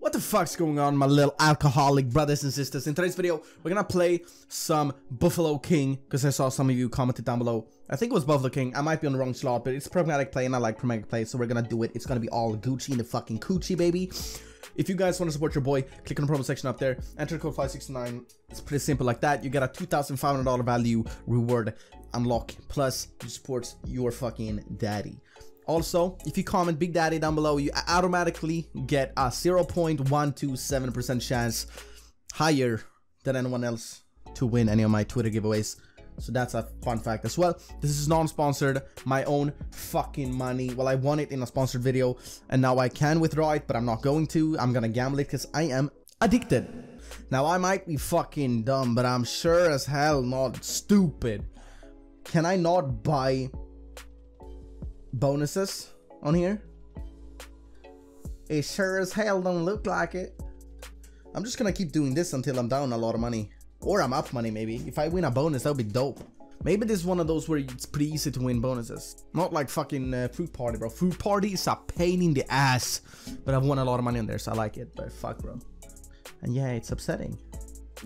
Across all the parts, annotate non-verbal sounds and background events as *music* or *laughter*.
What the fuck's going on, my little alcoholic brothers and sisters? In today's video, we're gonna play some Buffalo King, because I saw some of you commented down below. I think it was Buffalo King. I might be on the wrong slot, but it's pragmatic play, and I like pragmatic play, so we're gonna do it. It's gonna be all Gucci in the fucking coochie, baby. If you guys want to support your boy, click on the promo section up there. Enter code fly69. It's pretty simple like that. You get a $2,500 value reward unlock. Plus, you support your fucking daddy. Also, if you comment Big Daddy down below, you automatically get a 0.127% chance higher than anyone else to win any of my Twitter giveaways. So that's a fun fact as well. This is non-sponsored, my own fucking money. Well, I won it in a sponsored video and now I can withdraw it, but I'm not going to. I'm gonna gamble it because I am addicted. Now, I might be fucking dumb, but I'm sure as hell not stupid. Can I not buy bonuses on here? It sure as hell don't look like it. I'm just gonna keep doing this until I'm down a lot of money. Or I'm up money maybe. If I win a bonus, that would be dope. Maybe this is one of those where it's pretty easy to win bonuses. Not like fucking uh, Fruit Party, bro. Fruit Party is a pain in the ass. But I've won a lot of money on there, so I like it. But fuck, bro. And yeah, it's upsetting.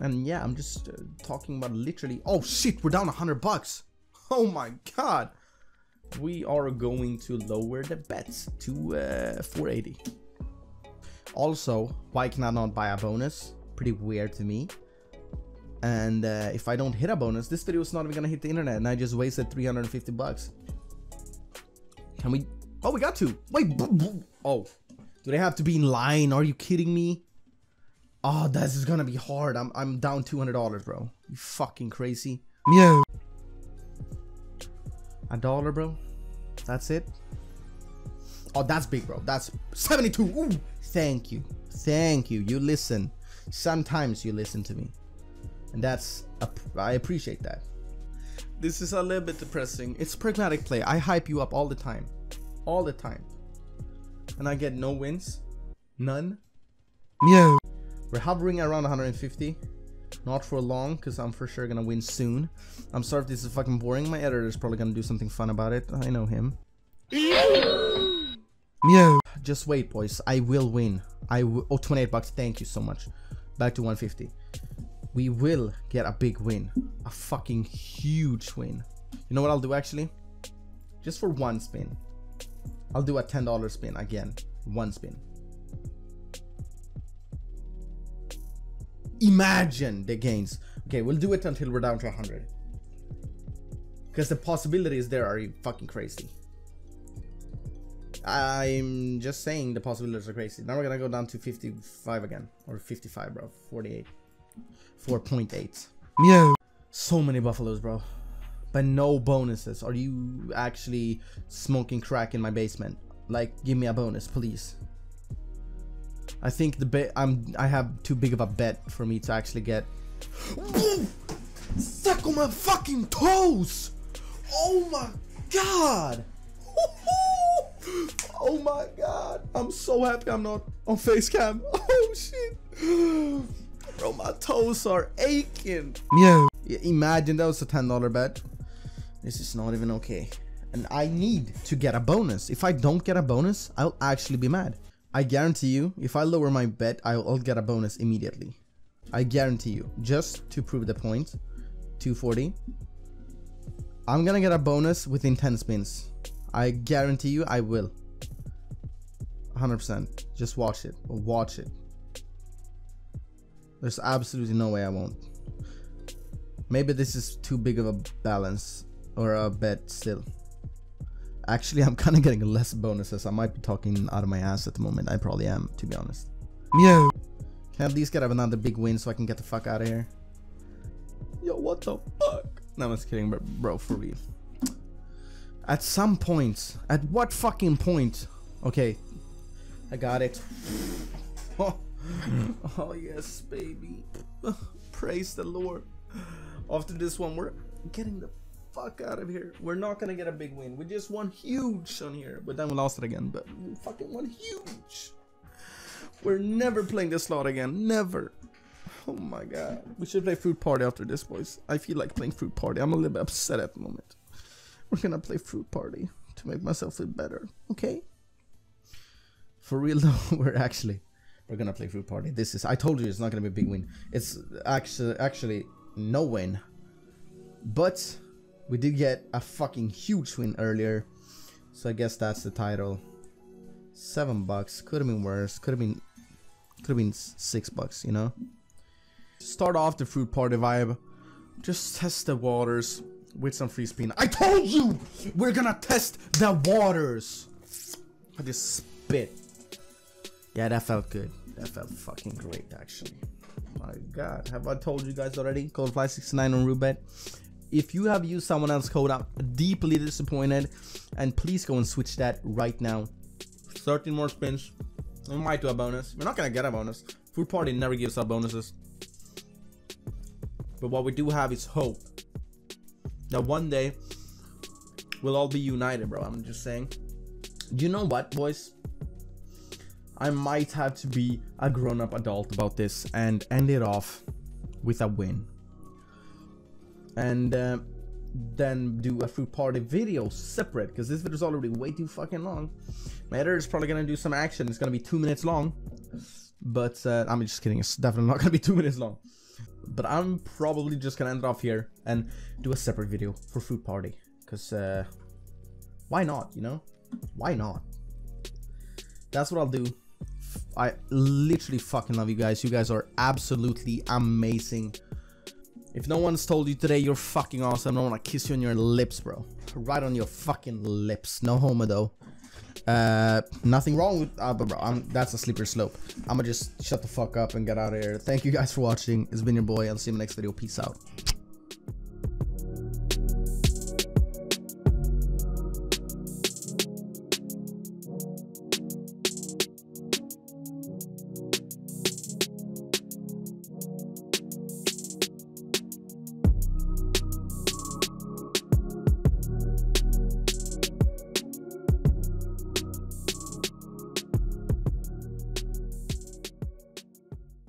And yeah, I'm just uh, talking about literally... Oh shit, we're down 100 bucks. Oh my god we are going to lower the bets to uh, 480. Also, why can I not buy a bonus? Pretty weird to me. And uh, if I don't hit a bonus, this video is not even gonna hit the internet, and I just wasted 350 bucks. Can we? Oh, we got to. Wait. Oh, do they have to be in line? Are you kidding me? Oh, this is gonna be hard. I'm I'm down $200, bro. You fucking crazy. Meow. A dollar, bro. That's it. Oh, that's big, bro. That's 72. Ooh. Thank you. Thank you. You listen. Sometimes you listen to me. And that's, I appreciate that. This is a little bit depressing. It's pragmatic play. I hype you up all the time. All the time. And I get no wins. None. Meow. We're hovering around 150. Not for long, because I'm for sure gonna win soon. I'm sorry if this is fucking boring. My editor's probably gonna do something fun about it. I know him. *gasps* Meow. Just wait, boys. I will win. I will. Oh, 28 bucks. Thank you so much. Back to 150. We will get a big win. A fucking huge win. You know what I'll do actually? Just for one spin. I'll do a $10 spin again. One spin. Imagine the gains. Okay, we'll do it until we're down to 100. Because the possibilities there are fucking crazy. I'm just saying the possibilities are crazy. Now we're gonna go down to 55 again. Or 55, bro. 48. 4.8. Meow. So many buffaloes, bro. But no bonuses. Are you actually smoking crack in my basement? Like, give me a bonus, please. I think the bet I'm I have too big of a bet for me to actually get. Suck on my fucking toes! Oh my god! *laughs* Oh my god! I'm so happy I'm not on face cam. *laughs* Oh shit! Bro, my toes are aching. Meow. Yeah, imagine that was a $10 bet. This is not even okay. And I need to get a bonus. If I don't get a bonus, I'll actually be mad. I guarantee you, if I lower my bet, I'll get a bonus immediately. I guarantee you, just to prove the 240. I'm gonna get a bonus within 10 spins. I guarantee you I will. 100%. Just watch it. Watch it. There's absolutely no way I won't. Maybe this is too big of a balance or a bet still. Actually, I'm kind of getting less bonuses. I might be talking out of my ass at the moment. I probably am, to be honest. Meow. Can I at least get another big win so I can get the fuck out of here? Yo, what the fuck? No, I'm just kidding, bro, bro for real. At some point, at what fucking point? Okay, I got it. *laughs* Oh, oh yes, baby. *sighs* Praise the Lord. After this one, we're getting the fuck out of here. We're not gonna get a big win. We just won huge on here, but then we lost it again. But we fucking won huge. We're never playing this slot again. Never. Oh my god. We should play Fruit Party after this, boys. I feel like playing Fruit Party. I'm a little bit upset at the moment. We're gonna play Fruit Party to make myself feel better. Okay? For real *laughs* though, we're actually we're gonna play fruit party. This is I told you it's not gonna be a big win. It's actually actually no win. But we did get a fucking huge win earlier. So I guess that's the title. Seven bucks. Could have been worse. Could have been could have been six bucks, you know? Start off the fruit party vibe. Just test the waters with some free spin. I told you we're gonna test the waters. I just spit. Yeah, that felt good. That felt fucking great, actually. My God, have I told you guys already? Code Fly69 on Roobet. If you have used someone else's code, I'm deeply disappointed. And please go and switch that right now. 13 more spins. We might do a bonus. We're not gonna get a bonus. Fruit Party never gives out bonuses. But what we do have is hope. That one day we'll all be united, bro. I'm just saying. You know what, boys? I might have to be a grown-up adult about this and end it off with a win. And uh, then do a fruit party video separate because this video is already way too fucking long. My editor is probably gonna do some action. It's gonna be two minutes long, but uh, I'm just kidding. It's definitely not *laughs* gonna be two minutes long. But I'm probably just gonna end it off here and do a separate video for fruit party because uh, why not? You know, why not? That's what I'll do. I literally fucking love you guys. You guys are absolutely amazing. If no one's told you today you're fucking awesome, I wanna kiss you on your lips, bro. Right on your fucking lips. No homo though. Uh, nothing wrong with uh, but bro, I'm, that's a slippery slope. I'ma just shut the fuck up and get out of here. Thank you guys for watching. It's been your boy. I'll see you in the next video. Peace out.